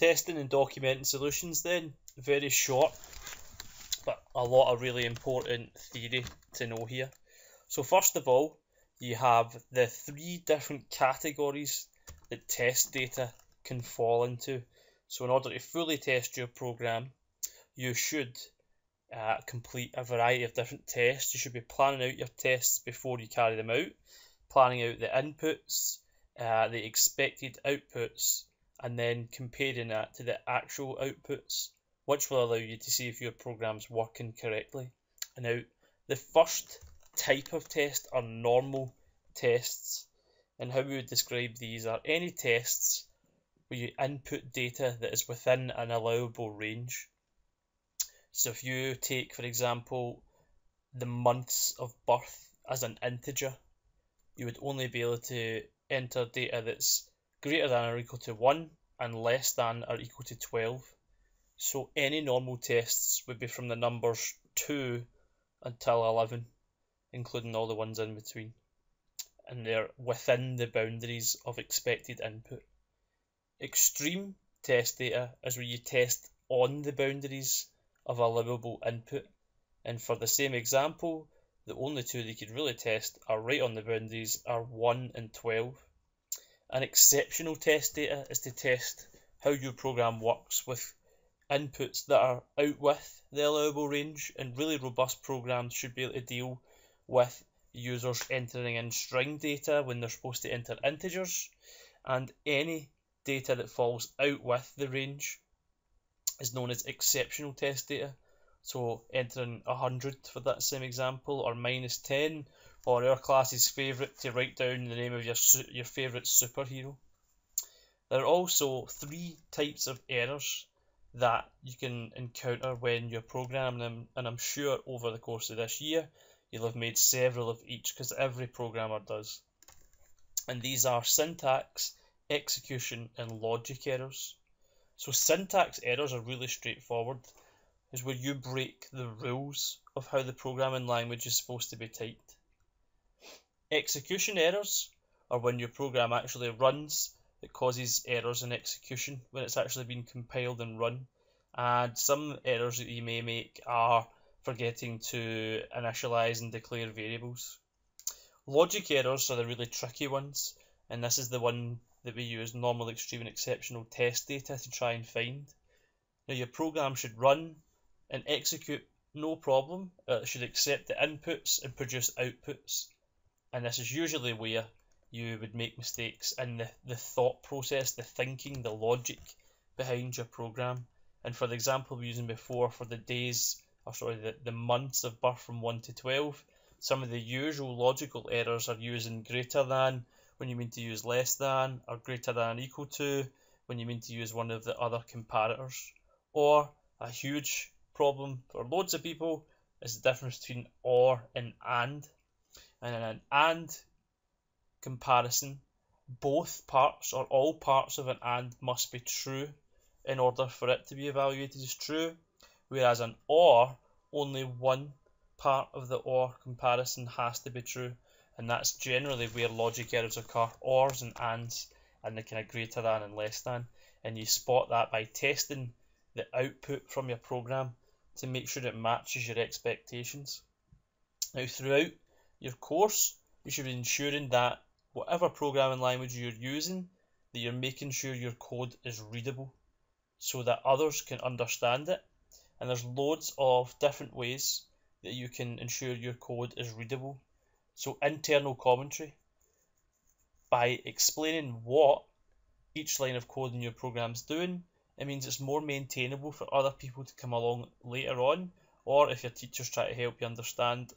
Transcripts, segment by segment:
Testing and documenting solutions then, very short, but a lot of really important theory to know here. So first of all, you have the three different categories that test data can fall into. So in order to fully test your program, you should uh, complete a variety of different tests. You should be planning out your tests before you carry them out, planning out the inputs, uh, the expected outputs, and then comparing that to the actual outputs, which will allow you to see if your program's working correctly. And now, the first type of test are normal tests, and how we would describe these are any tests where you input data that is within an allowable range. So if you take, for example, the months of birth as an integer, you would only be able to enter data that's greater than or equal to 1 and less than or equal to 12. So any normal tests would be from the numbers 2 until 11, including all the ones in between. And they're within the boundaries of expected input. Extreme test data is where you test on the boundaries of allowable input. And for the same example, the only two they could really test are right on the boundaries are 1 and 12. An exceptional test data is to test how your program works with inputs that are out with the allowable range and really robust programs should be able to deal with users entering in string data when they're supposed to enter integers and any data that falls out with the range is known as exceptional test data. So entering 100 for that same example or minus 10 or our class's favourite to write down the name of your, your favourite superhero. There are also three types of errors that you can encounter when you're programming them, and I'm sure over the course of this year you'll have made several of each because every programmer does. And these are syntax, execution, and logic errors. So, syntax errors are really straightforward, is where you break the rules of how the programming language is supposed to be typed. Execution errors are when your program actually runs that causes errors in execution when it's actually been compiled and run. And some errors that you may make are forgetting to initialize and declare variables. Logic errors are the really tricky ones, and this is the one that we use normal, extreme, and exceptional test data to try and find. Now, your program should run and execute no problem. Uh, it should accept the inputs and produce outputs and this is usually where you would make mistakes in the, the thought process, the thinking, the logic behind your program. And for the example we were using before for the days, or sorry, the, the months of birth from 1 to 12, some of the usual logical errors are using greater than when you mean to use less than, or greater than equal to when you mean to use one of the other comparators. Or a huge problem for loads of people is the difference between or and and and an and comparison, both parts or all parts of an and must be true in order for it to be evaluated as true, whereas an or, only one part of the or comparison has to be true, and that's generally where logic errors occur, ors and ands, and the kind of greater than and less than, and you spot that by testing the output from your program to make sure it matches your expectations. Now, throughout your course, you should be ensuring that whatever programming language you're using, that you're making sure your code is readable so that others can understand it. And there's loads of different ways that you can ensure your code is readable. So internal commentary by explaining what each line of code in your program is doing, it means it's more maintainable for other people to come along later on, or if your teachers try to help you understand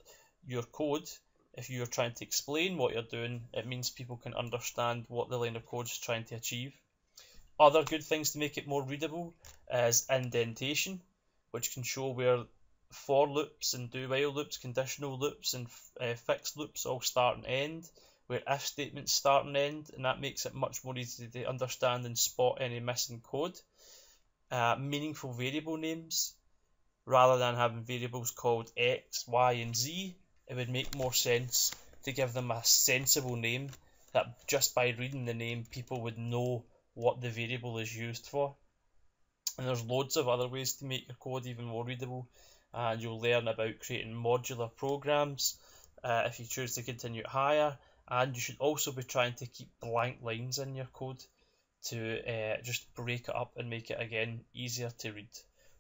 your code, if you're trying to explain what you're doing, it means people can understand what the line of code is trying to achieve. Other good things to make it more readable is indentation, which can show where for loops and do while loops, conditional loops, and uh, fixed loops all start and end, where if statements start and end, and that makes it much more easy to understand and spot any missing code. Uh, meaningful variable names, rather than having variables called x, y, and z, it would make more sense to give them a sensible name that just by reading the name people would know what the variable is used for. And there's loads of other ways to make your code even more readable. And you'll learn about creating modular programs uh, if you choose to continue higher. And you should also be trying to keep blank lines in your code to uh, just break it up and make it again easier to read.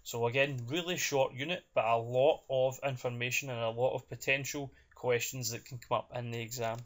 So again, really short unit, but a lot of information and a lot of potential questions that can come up in the exam.